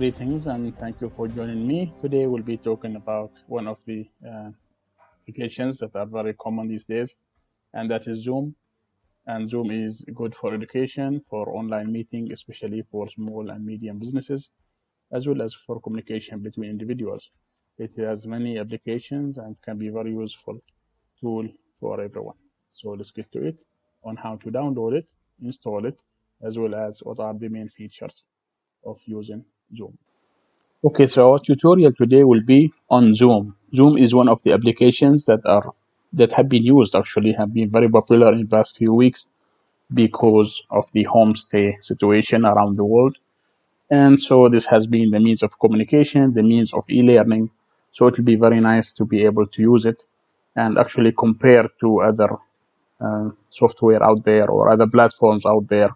Greetings and thank you for joining me. Today we'll be talking about one of the uh, applications that are very common these days, and that is Zoom. And Zoom is good for education, for online meeting, especially for small and medium businesses, as well as for communication between individuals. It has many applications and can be very useful tool for everyone. So let's get to it on how to download it, install it, as well as what are the main features of using Zoom. Okay, so our tutorial today will be on Zoom. Zoom is one of the applications that are that have been used actually have been very popular in the past few weeks because of the homestay situation around the world. And so this has been the means of communication, the means of e-learning. So it will be very nice to be able to use it and actually compare to other uh, software out there or other platforms out there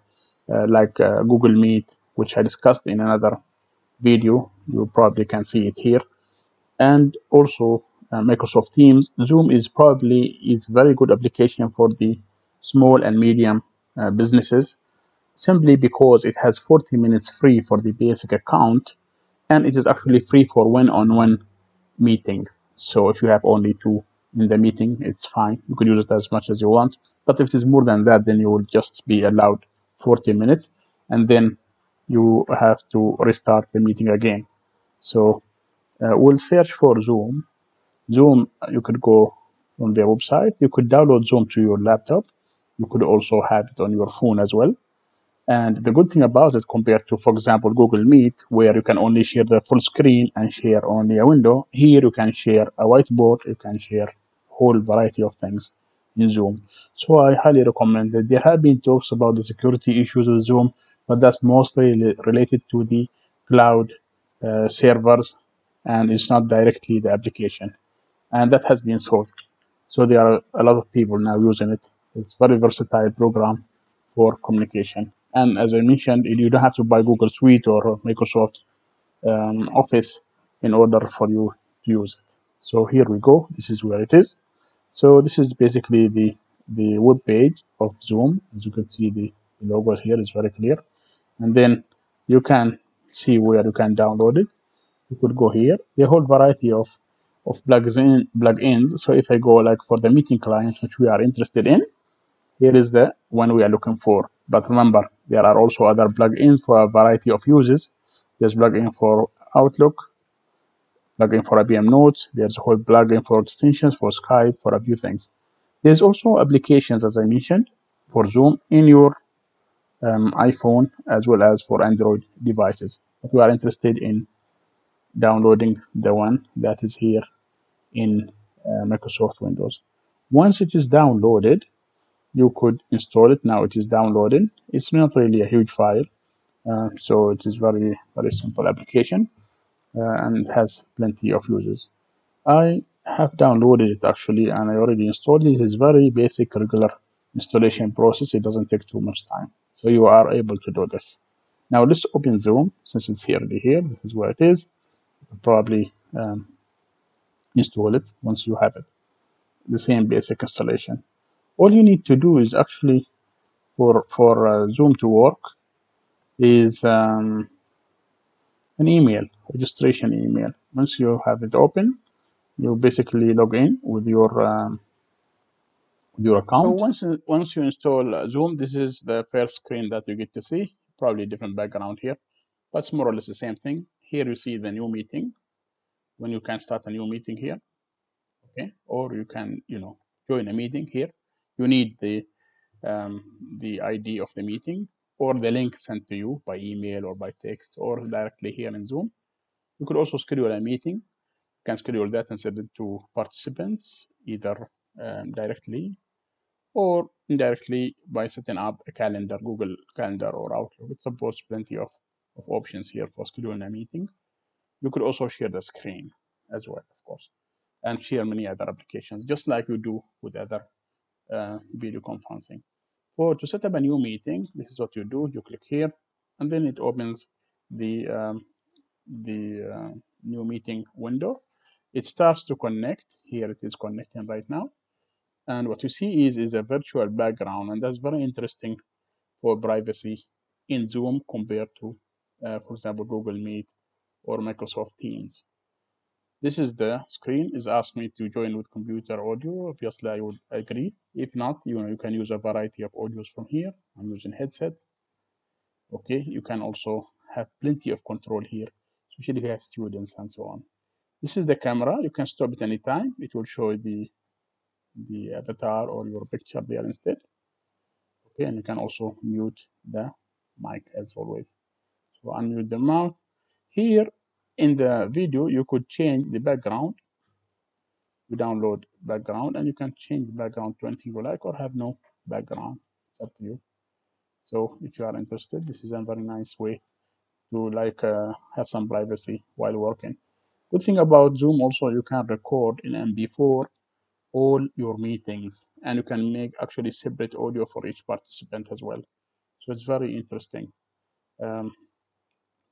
uh, like uh, Google Meet, which I discussed in another video. You probably can see it here. And also uh, Microsoft Teams. Zoom is probably is very good application for the small and medium uh, businesses simply because it has 40 minutes free for the basic account and it is actually free for one-on-one meeting. So if you have only two in the meeting, it's fine. You could use it as much as you want. But if it is more than that, then you will just be allowed 40 minutes and then you have to restart the meeting again. So uh, we'll search for Zoom. Zoom, you could go on their website. You could download Zoom to your laptop. You could also have it on your phone as well. And the good thing about it compared to, for example, Google Meet, where you can only share the full screen and share only a window, here you can share a whiteboard, you can share a whole variety of things in Zoom. So I highly recommend it. There have been talks about the security issues with Zoom, but that's mostly related to the cloud uh, servers and it's not directly the application. And that has been solved. So there are a lot of people now using it. It's very versatile program for communication. And as I mentioned, you don't have to buy Google Suite or Microsoft um, Office in order for you to use it. So here we go. This is where it is. So this is basically the the web page of Zoom. As you can see, the, logo here is very clear. And then you can see where you can download it. You could go here. The whole variety of of plugs in plugins. So if I go like for the meeting client, which we are interested in, here is the one we are looking for. But remember, there are also other plugins for a variety of uses. There's plugin for Outlook, plugin for IBM Notes. There's a whole plugin for extensions for Skype, for a few things. There's also applications, as I mentioned, for Zoom in your um, iPhone as well as for Android devices. But we are interested in downloading the one that is here in uh, Microsoft Windows. Once it is downloaded, you could install it. Now it is downloading. It's not really a huge file, uh, so it is very very simple application, uh, and it has plenty of users. I have downloaded it actually, and I already installed it. It is very basic regular installation process. It doesn't take too much time, so you are able to do this. Now let's open Zoom since it's already here. This is where it is. Probably um, install it once you have it. The same basic installation all you need to do is actually for for uh, Zoom to work is um, an email registration email. Once you have it open, you basically log in with your um, your account. So once once you install uh, Zoom, this is the first screen that you get to see. Probably a different background here, but it's more or less the same thing. Here you see the new meeting when you can start a new meeting here, okay, or you can you know join a meeting here you need the um, the ID of the meeting or the link sent to you by email or by text or directly here in Zoom. You could also schedule a meeting. You can schedule that and send it to participants either um, directly or indirectly by setting up a calendar, Google Calendar or Outlook. It supports plenty of, of options here for scheduling a meeting. You could also share the screen as well, of course, and share many other applications, just like you do with other uh, video conferencing. For to set up a new meeting, this is what you do. You click here, and then it opens the um, the uh, new meeting window. It starts to connect. Here it is connecting right now. And what you see is, is a virtual background, and that's very interesting for privacy in Zoom compared to, uh, for example, Google Meet or Microsoft Teams. This is the screen is asked me to join with computer audio. Obviously, I would agree. If not, you know, you can use a variety of audios from here. I'm using headset. Okay, you can also have plenty of control here, especially if you have students and so on. This is the camera. You can stop it anytime. It will show the the avatar or your picture there instead. Okay, and you can also mute the mic as always. So unmute the mic. Here in the video, you could change the background. You download background and you can change background to anything you like or have no background. It's up to you. So if you are interested, this is a very nice way to like uh, have some privacy while working. Good thing about Zoom also, you can record in MP4 all your meetings and you can make actually separate audio for each participant as well. So it's very interesting. Um,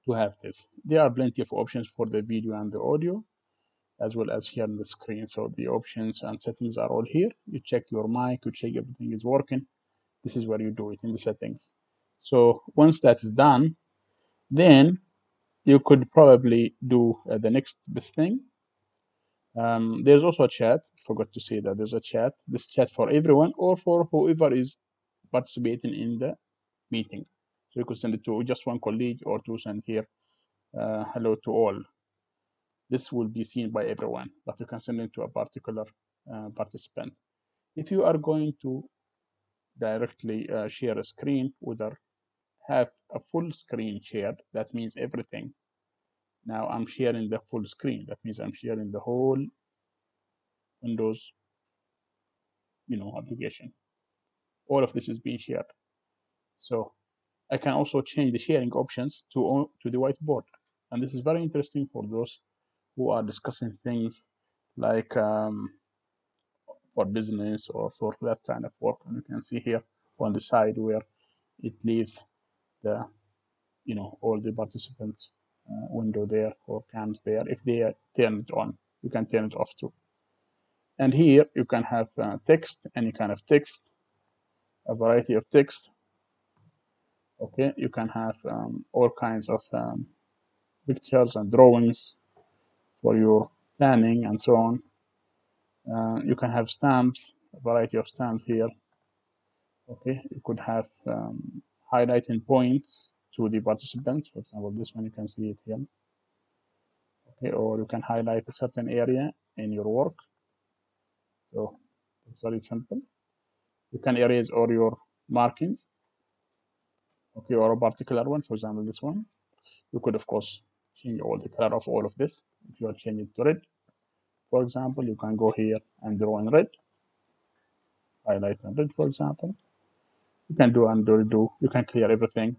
to have this. There are plenty of options for the video and the audio, as well as here on the screen. So the options and settings are all here. You check your mic, you check everything is working. This is where you do it in the settings. So once that is done, then you could probably do uh, the next best thing. Um, there's also a chat. Forgot to say that there's a chat. This chat for everyone or for whoever is participating in the meeting. So you could send it to just one colleague or to send here uh, hello to all. This will be seen by everyone, but you can send it to a particular uh, participant. If you are going to directly uh, share a screen, whether have a full screen shared, that means everything. Now I'm sharing the full screen. That means I'm sharing the whole Windows, you know, application. All of this is being shared. So I can also change the sharing options to, to the whiteboard. And this is very interesting for those who are discussing things like um, for business or for that kind of work. And you can see here on the side where it leaves the, you know, all the participants uh, window there or cams there. If they are turned on, you can turn it off too. And here you can have uh, text, any kind of text, a variety of text okay you can have um, all kinds of um, pictures and drawings for your planning and so on uh, you can have stamps a variety of stamps here okay you could have um, highlighting points to the participants for example this one you can see it here. Okay or you can highlight a certain area in your work. So it's very simple. You can erase all your markings. Okay or a particular one for example this one. You could of course change all the color of all of this if you are changing to red. For example you can go here and draw in red. Highlight in red for example. You can do and redo. you can clear everything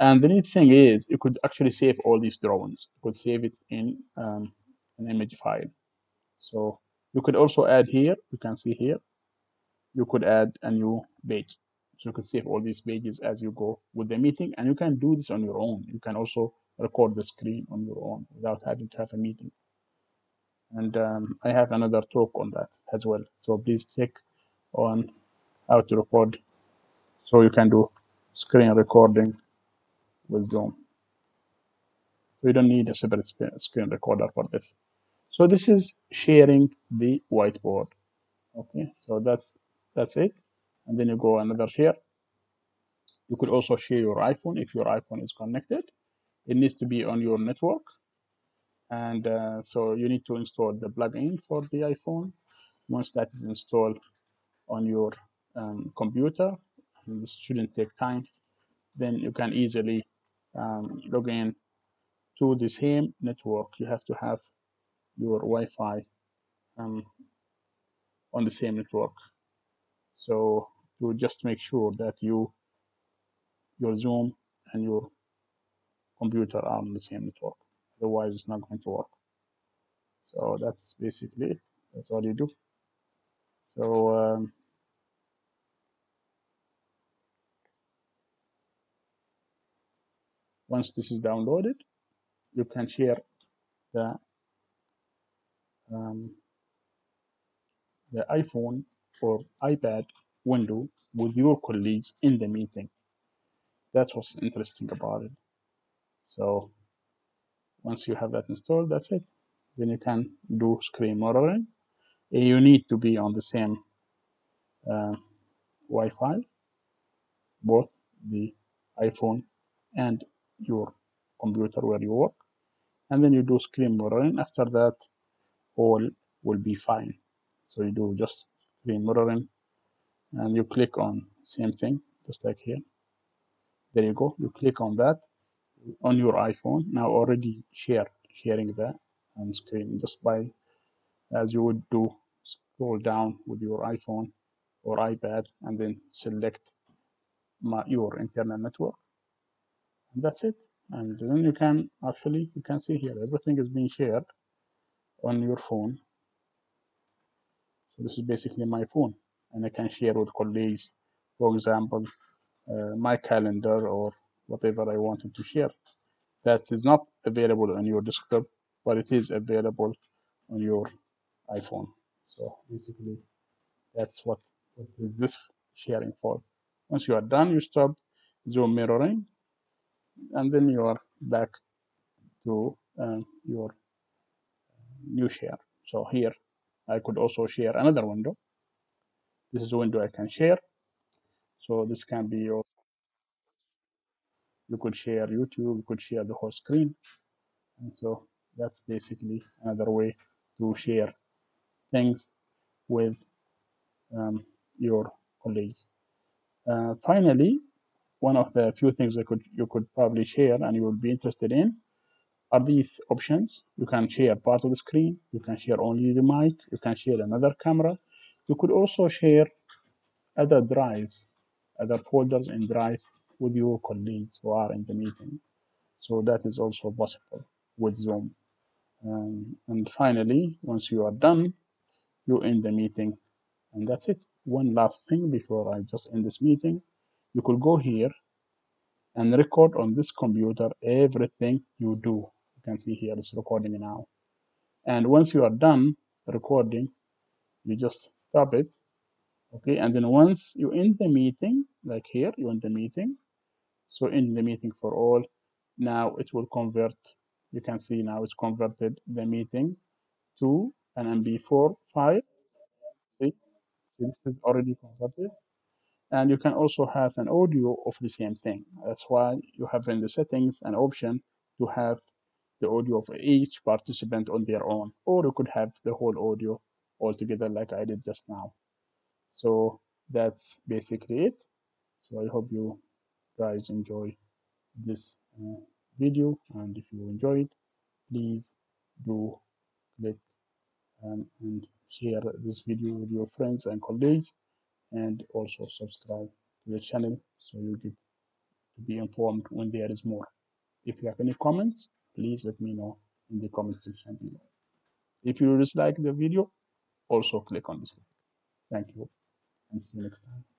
and the neat thing is you could actually save all these drawings you could save it in um, an image file so you could also add here you can see here you could add a new page so you can save all these pages as you go with the meeting and you can do this on your own. You can also record the screen on your own without having to have a meeting. And um, I have another talk on that as well. So please check on how to record so you can do screen recording with Zoom. You don't need a separate screen recorder for this. So this is sharing the whiteboard. Okay, so that's that's it and then you go another share you could also share your iphone if your iphone is connected it needs to be on your network and uh, so you need to install the plugin for the iphone once that is installed on your um, computer this shouldn't take time then you can easily um, log in to the same network you have to have your Wi-Fi um, on the same network so to just make sure that you your Zoom and your computer are on the same network. Otherwise, it's not going to work. So that's basically it. That's all you do. So um, once this is downloaded, you can share the um, the iPhone or iPad window with your colleagues in the meeting. That's what's interesting about it. So once you have that installed that's it then you can do screen mirroring you need to be on the same uh, Wi-Fi both the iPhone and your computer where you work and then you do screen mirroring after that all will be fine. So you do just screen mirroring and you click on same thing just like here. There you go. You click on that on your iphone. Now already share sharing that on screen just by as you would do scroll down with your iphone or ipad and then select my, your internal network that's it. And then you can actually you can see here everything is being shared on your phone. So this is basically my phone. And I can share with colleagues for example uh, my calendar or whatever I wanted to share. That is not available on your desktop but it is available on your iPhone. So basically that's what, what is this sharing for. Once you are done you stop zoom mirroring and then you are back to um, your new share. So here I could also share another window. This is a window I can share. So this can be your you could share YouTube you could share the whole screen. And so that's basically another way to share things with um, your colleagues. Uh, finally one of the few things that could you could probably share and you would be interested in are these options. You can share part of the screen, you can share only the mic, you can share another camera. You could also share other drives, other folders and drives with your colleagues who are in the meeting. So that is also possible with Zoom. Um, and finally, once you are done, you end the meeting and that's it. One last thing before I just end this meeting, you could go here and record on this computer everything you do. You can see here it's recording now. And once you are done recording you just stop it okay? And then once you end the meeting like here you end the meeting. So in the meeting for all now it will convert. You can see now it's converted the meeting to an mp4 file. See, see this is already converted and you can also have an audio of the same thing that's why you have in the settings an option to have the audio of each participant on their own, or you could have the whole audio all together like I did just now. So that's basically it. So I hope you guys enjoy this uh, video and if you enjoyed, please do click um, and share this video with your friends and colleagues and also subscribe to the channel so you get to be informed when there is more. If you have any comments, please let me know in the comment section below. If you dislike the video, also click on dislike. Thank you and see you next time.